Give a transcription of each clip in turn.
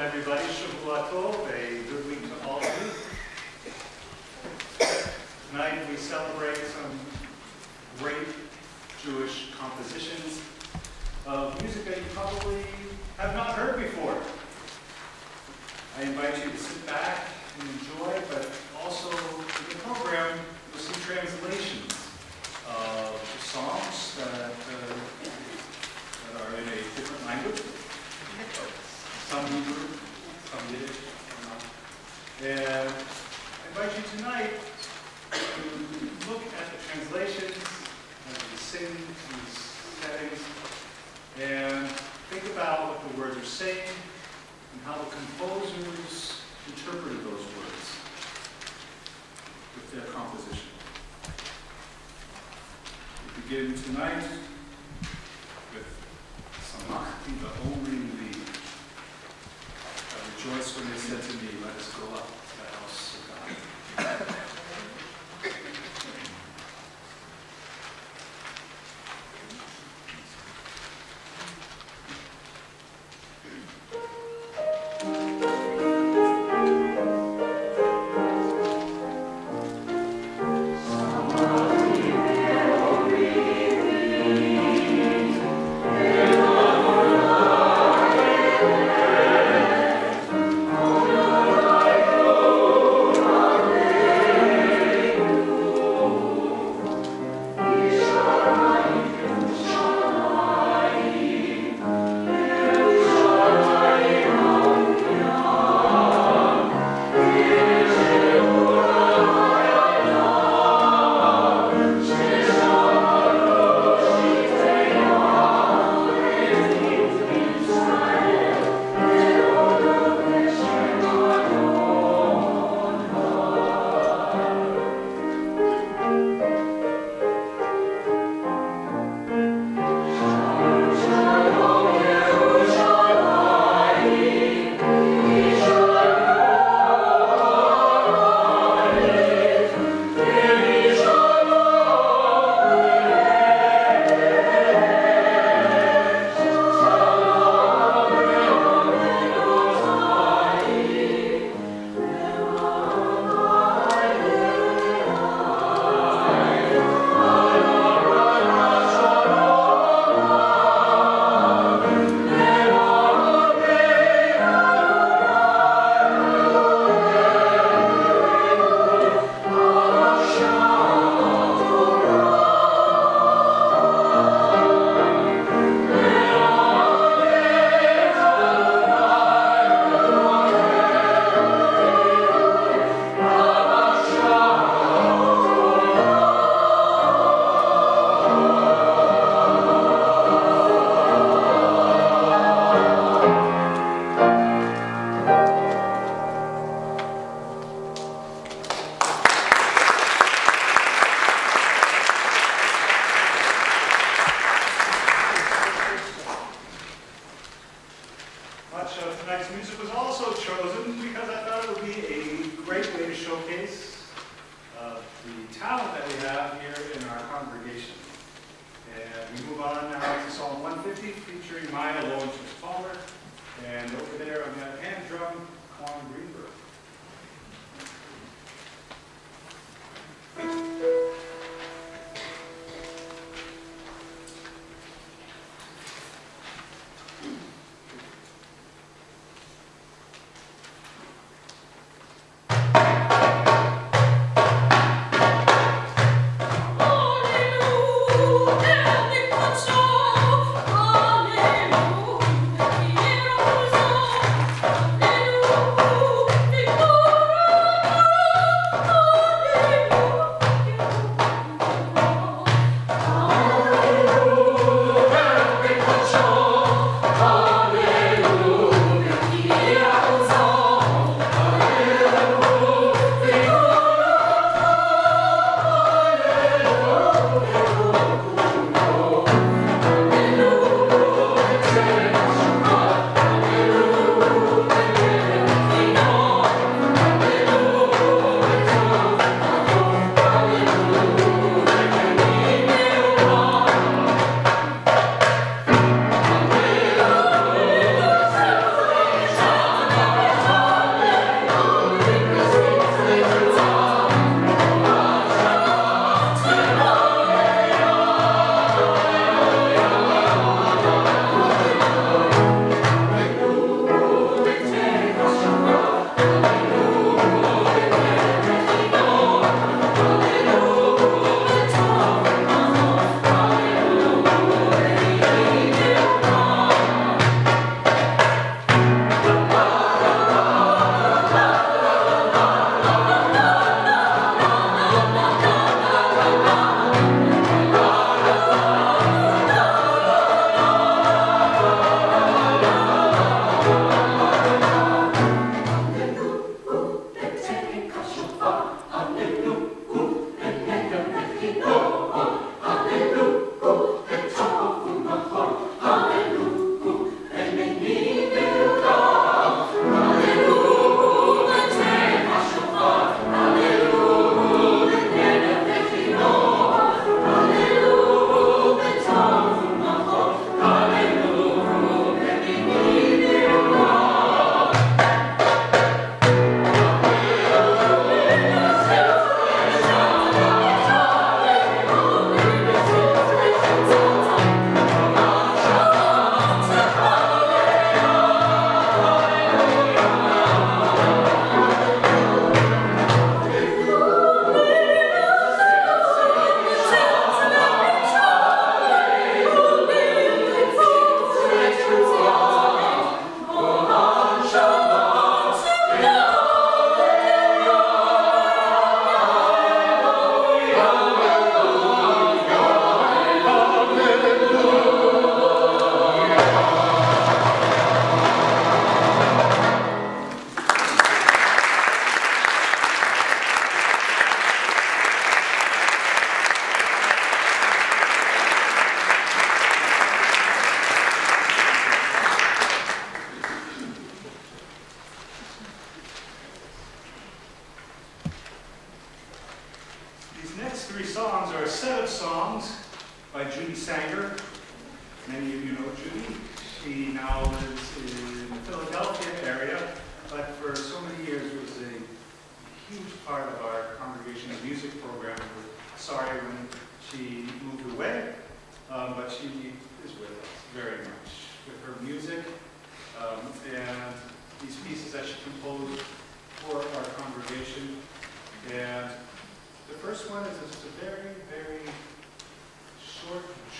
everybody. Shavua Tov, a good week to all of you. Tonight we celebrate some great Jewish compositions of music that you probably have not heard before. I invite you to sit back and enjoy, but also in the program with some translations of songs that, uh, that are in a different language. Some Hebrew, some Yiddish. And I invite you tonight to look at the translations as we sing these settings and think about what the words are saying and how the composers interpreted those words with their composition. We begin tonight with Samachti Ba'omrim Li. Rejoiced when they said to me, let us go up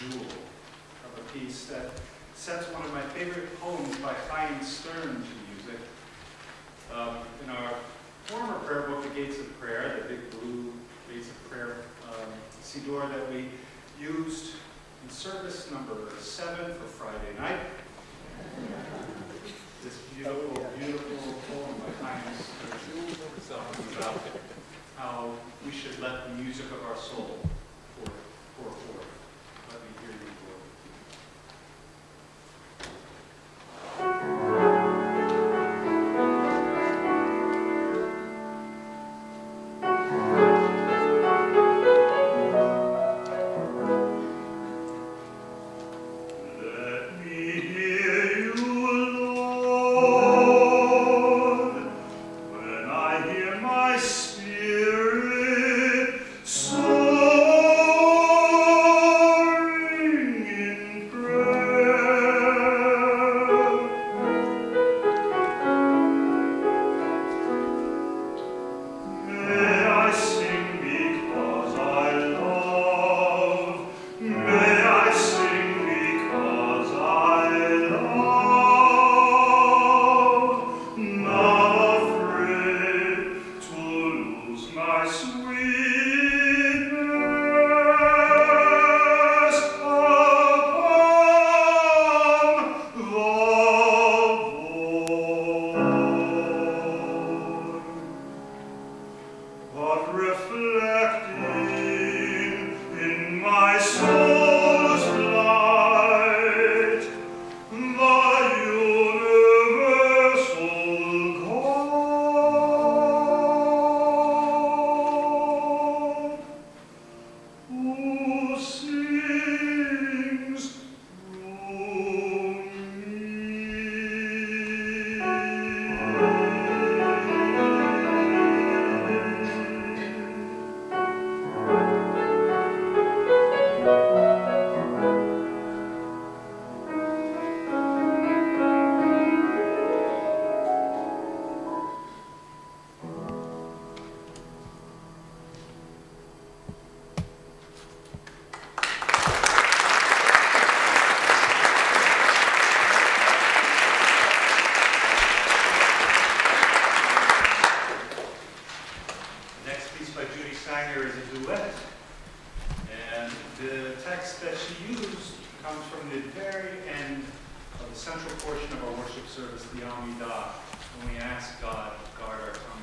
jewel of a piece that sets one of my favorite poems by Chaim Stern to music. Um, in our former prayer book, The Gates of Prayer, the big blue Gates of Prayer um, Siddur that we used in service number seven for Friday night. This beautiful, beautiful poem by Chaim Stern about how we should let the music of our soul Steiner is a duet. And the text that she used comes from the very end of the central portion of our worship service, the Amidah, when we ask God to guard our tongues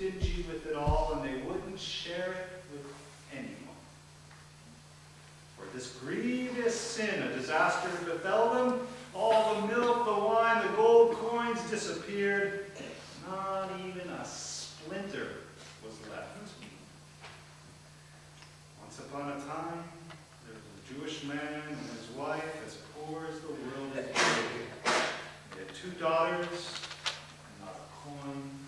stingy with it all, and they wouldn't share it with anyone. For this grievous sin, a disaster befell them. All the milk, the wine, the gold coins disappeared. Not even a splinter was left. Once upon a time, there was a Jewish man and his wife as poor as the world is big. They had two daughters, and not a coin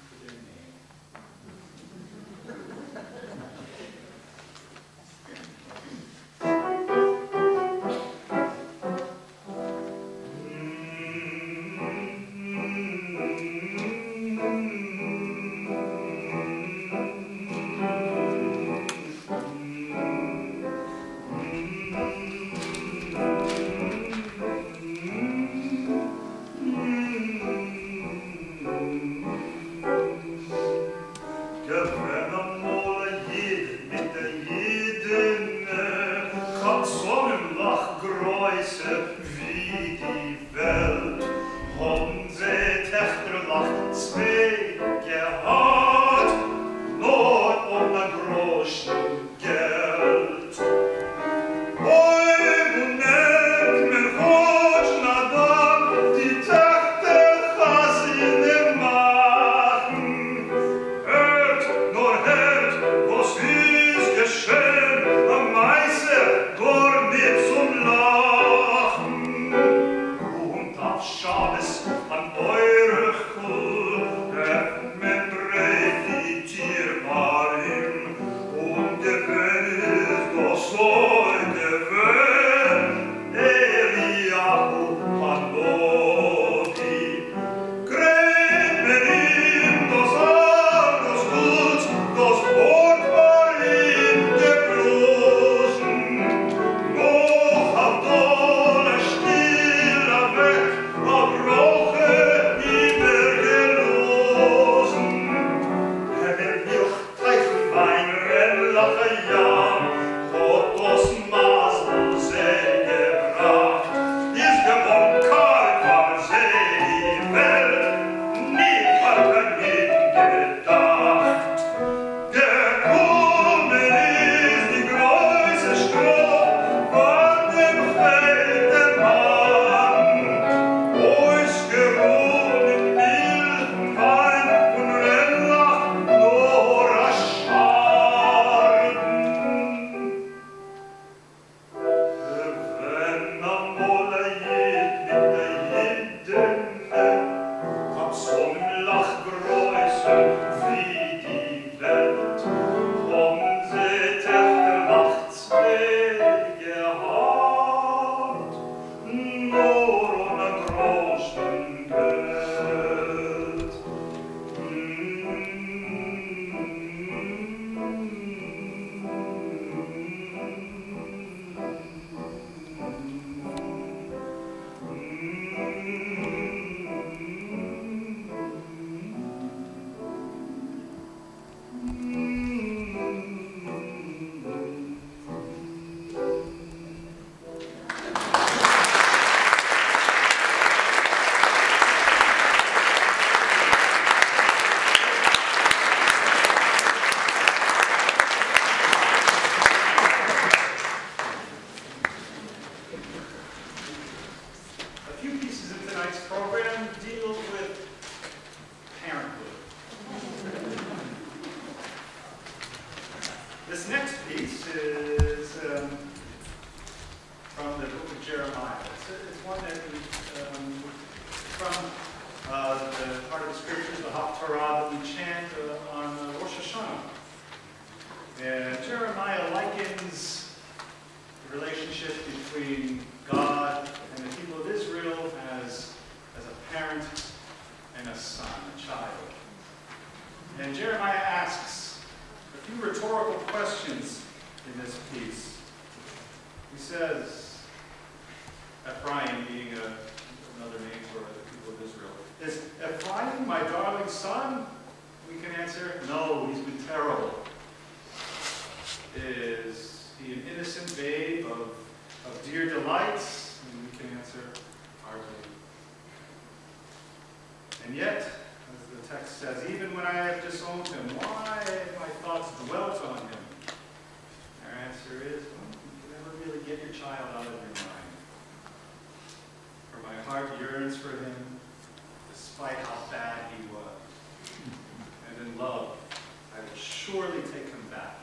surely take him back,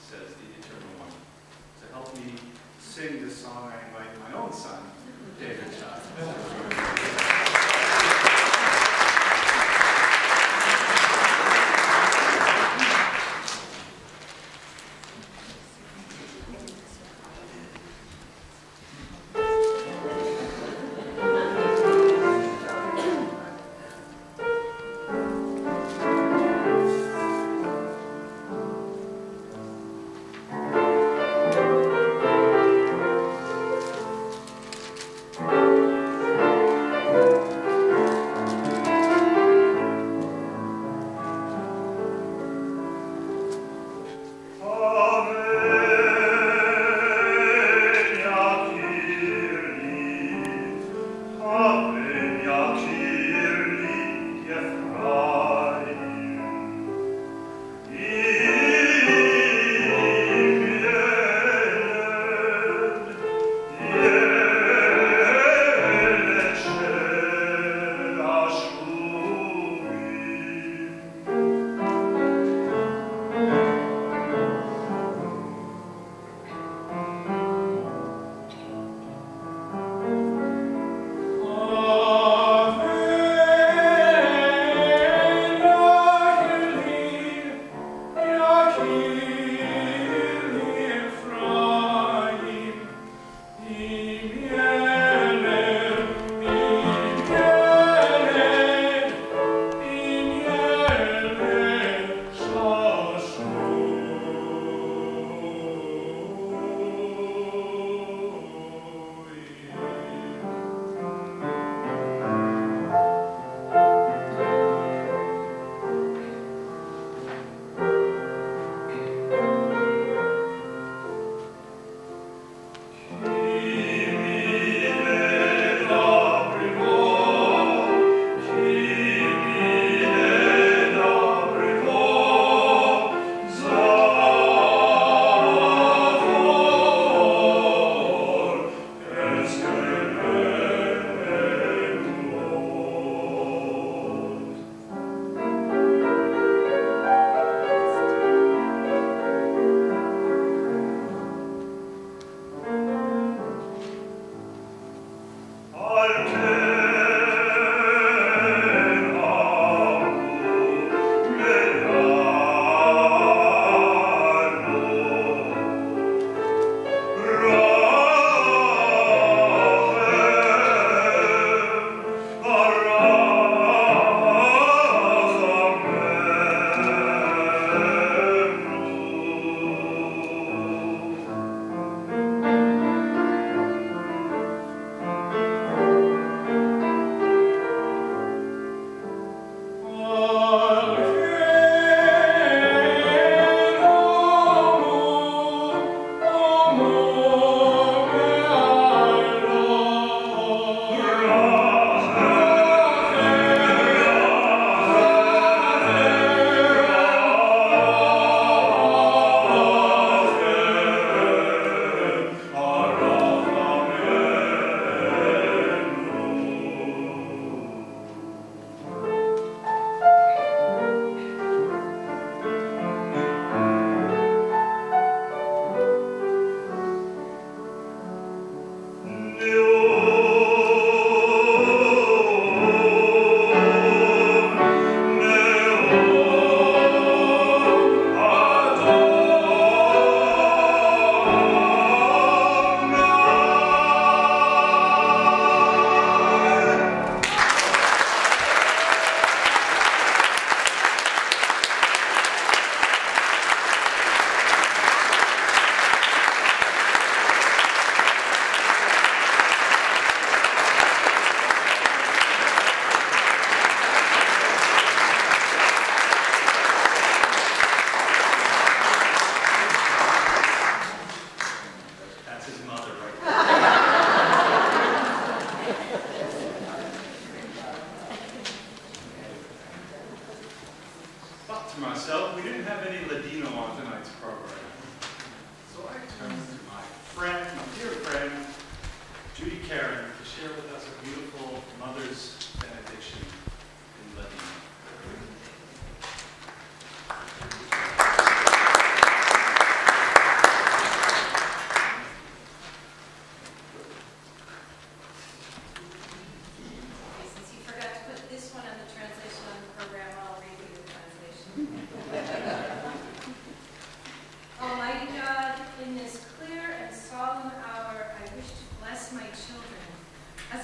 says the Eternal One, to help me sing this song I invite my own son, David Child.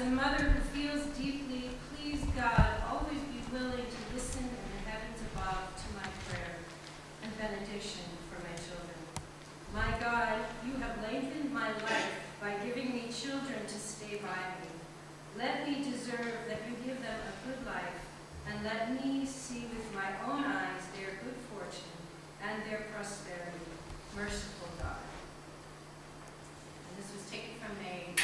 a mother who feels deeply, please God, always be willing to listen in the heavens above to my prayer and benediction for my children. My God, you have lengthened my life by giving me children to stay by me. Let me deserve that you give them a good life, and let me see with my own eyes their good fortune and their prosperity, merciful God. And this was taken from May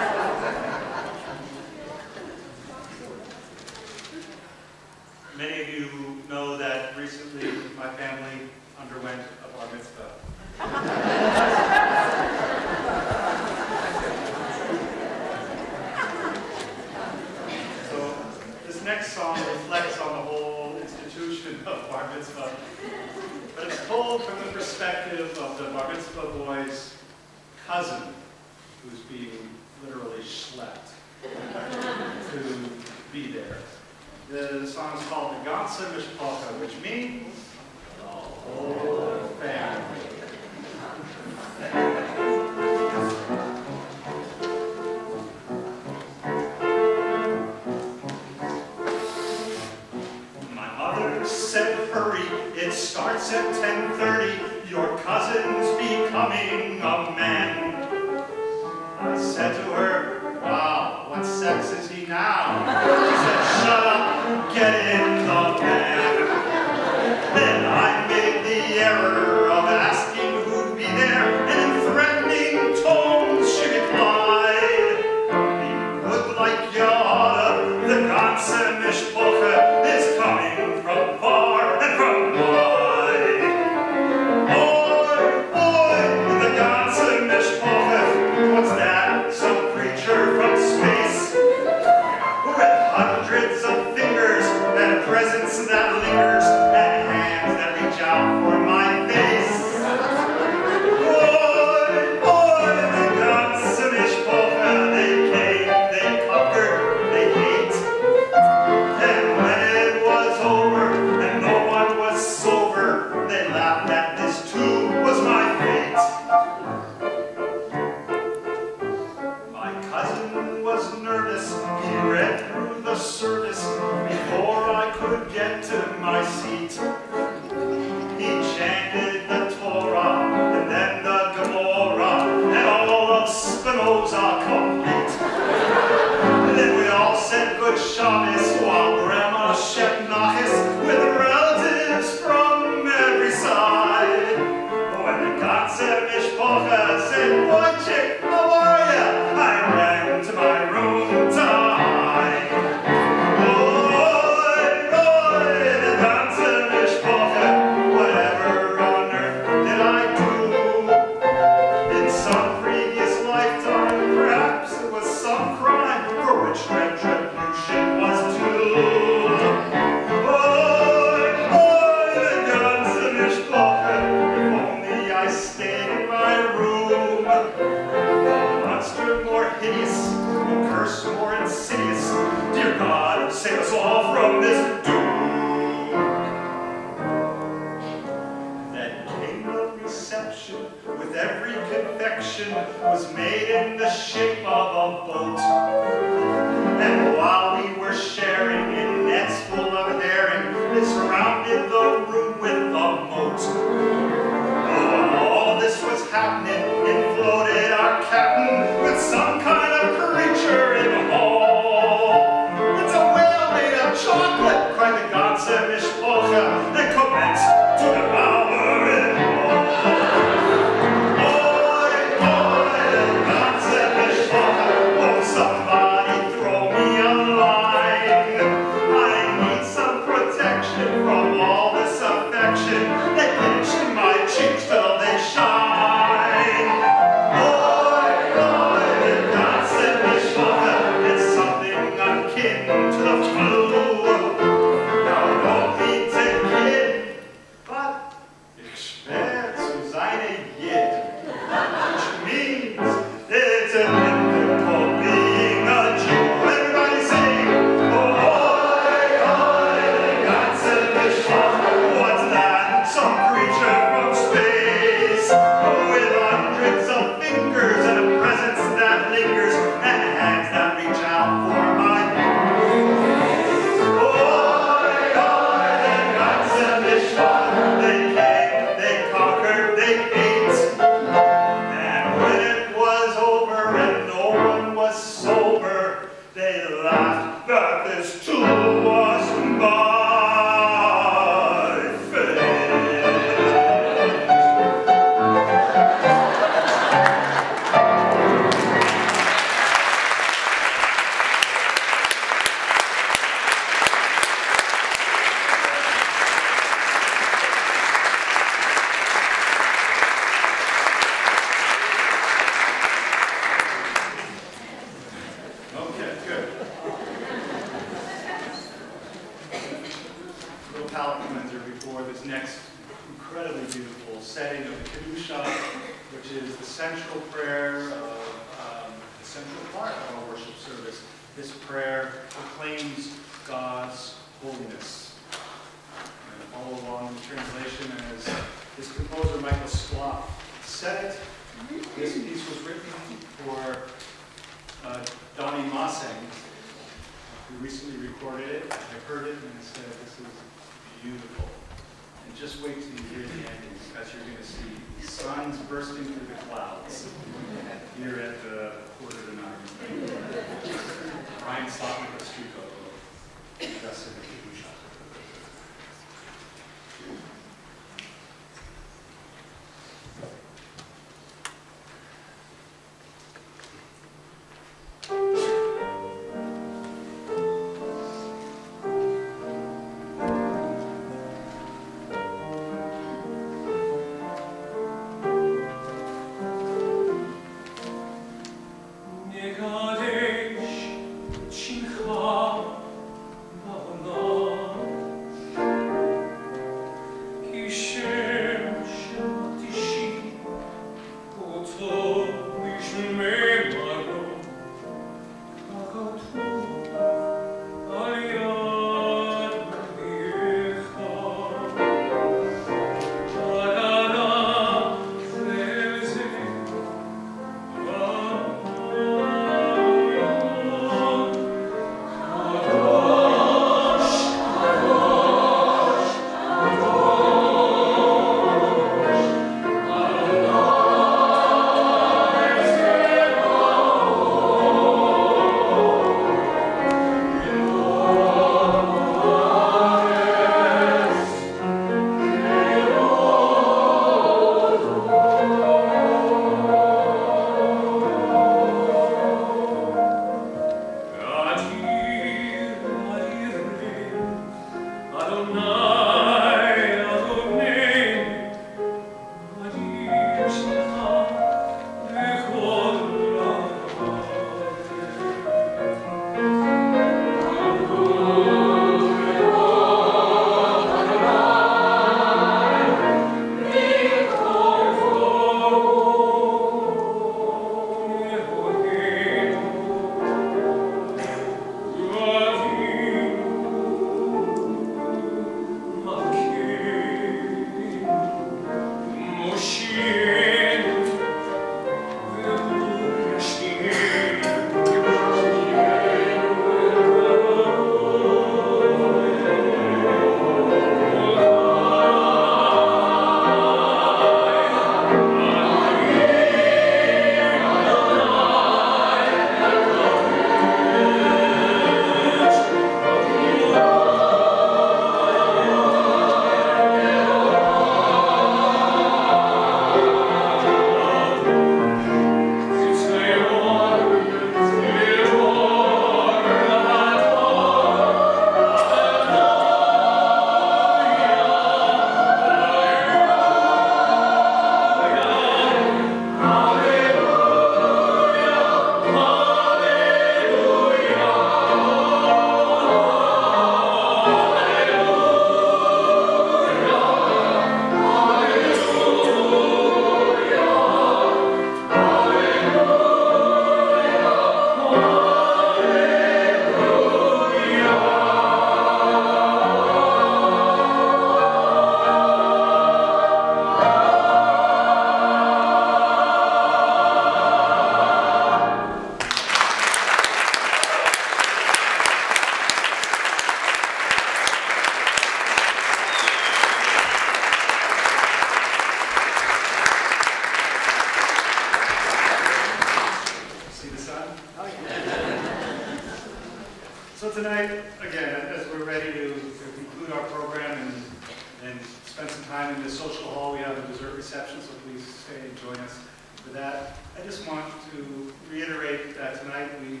tonight, again, as we're ready to to conclude our program and, and spend some time in the social hall, we have a dessert reception, so please stay and join us for that. I just want to reiterate that tonight we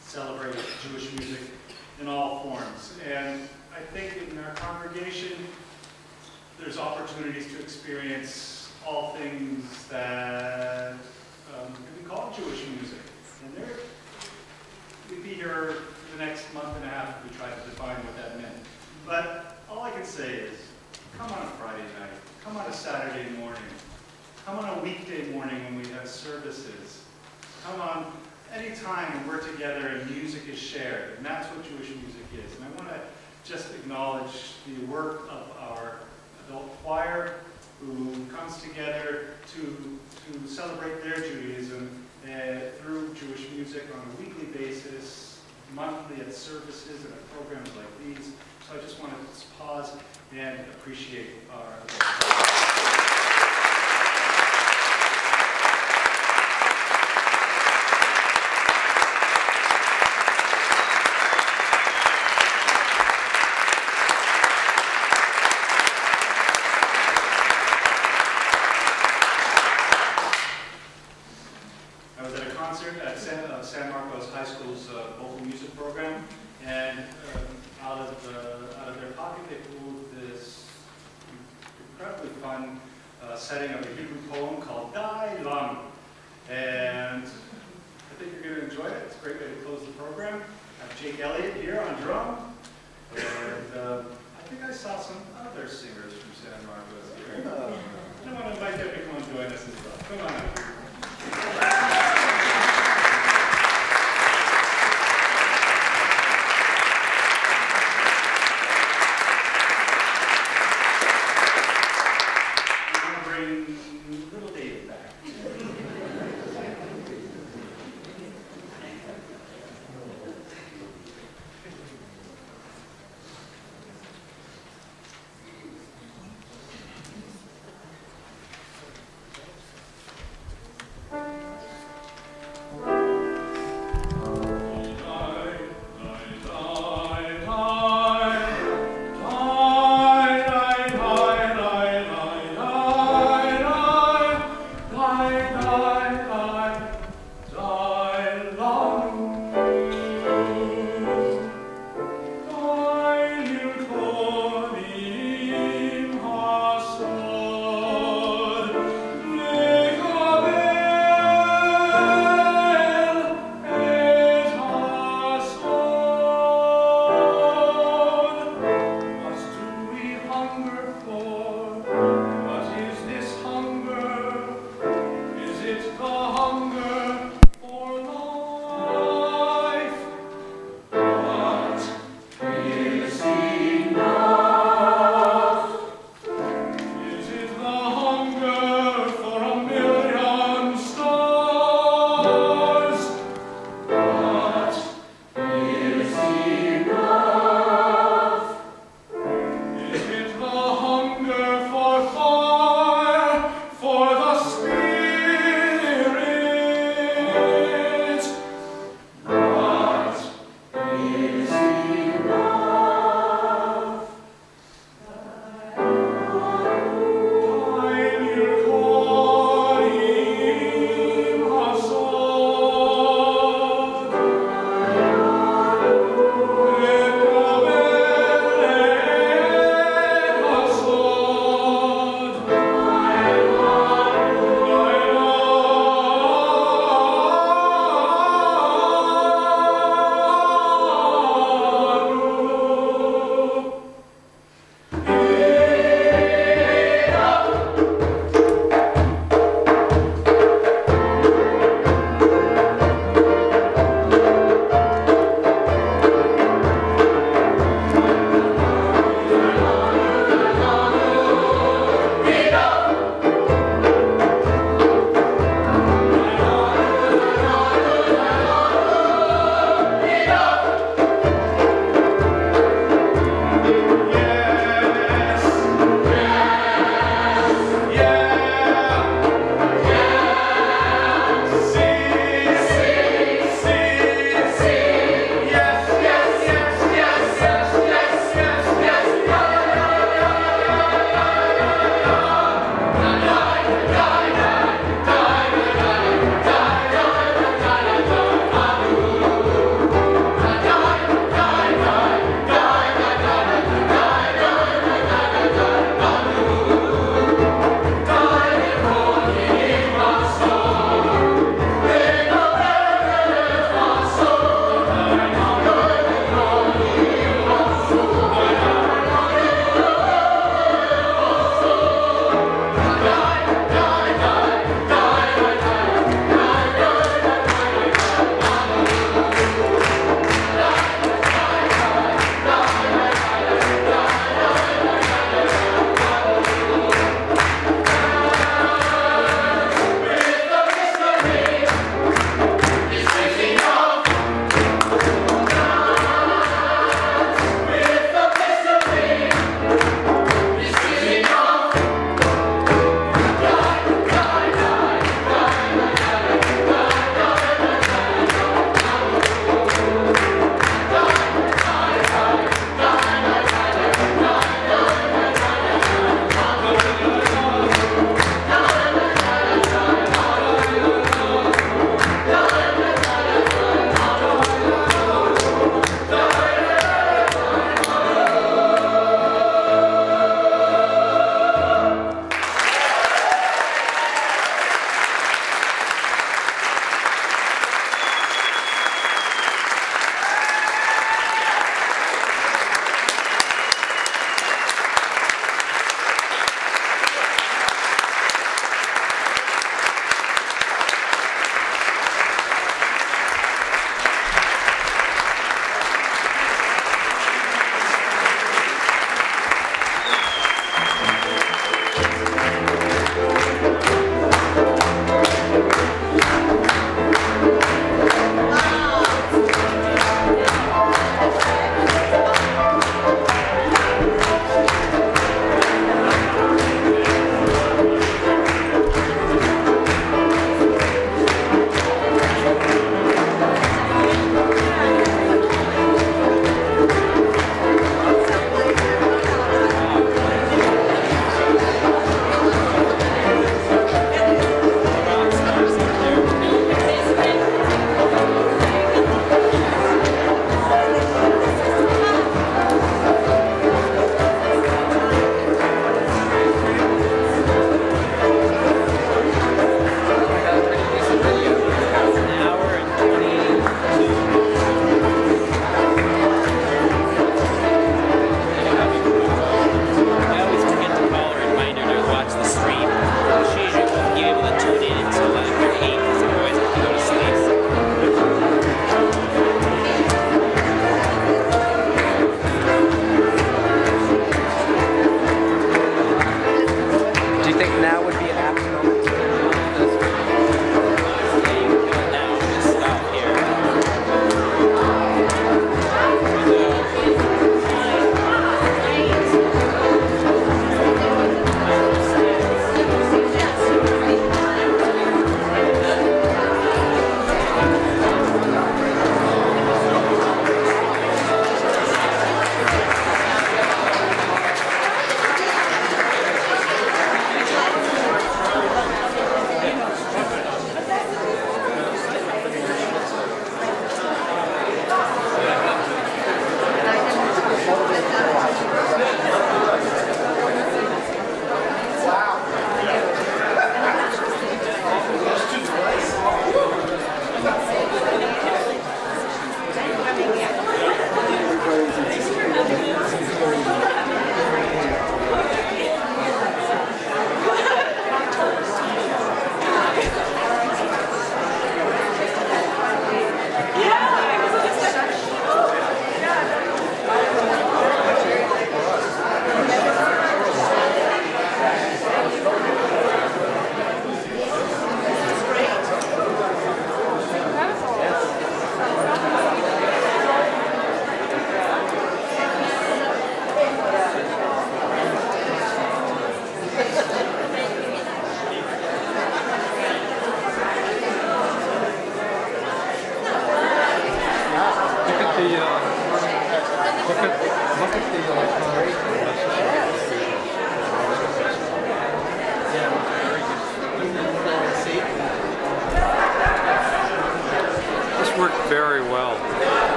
celebrate Jewish music in all forms. And I think in our congregation, there's opportunities to experience all things that um, can be called Jewish music. And there, we'd be here the next month and a half we tried to define what that meant. But all I can say is, come on a Friday night, come on a Saturday morning, come on a weekday morning when we have services, come on any time when we're together and music is shared, and that's what Jewish music is. And I want to just acknowledge the work of our adult choir, who comes together to, to celebrate their Judaism uh, through Jewish music on a weekly basis, monthly at services and at programs like these. So I just want to pause and appreciate our.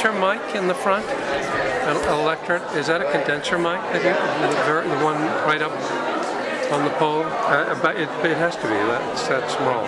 Condenser mic in the front? An electron? Is that a condenser mic? The one right up on the pole? Uh, it, it has to be. That's that small.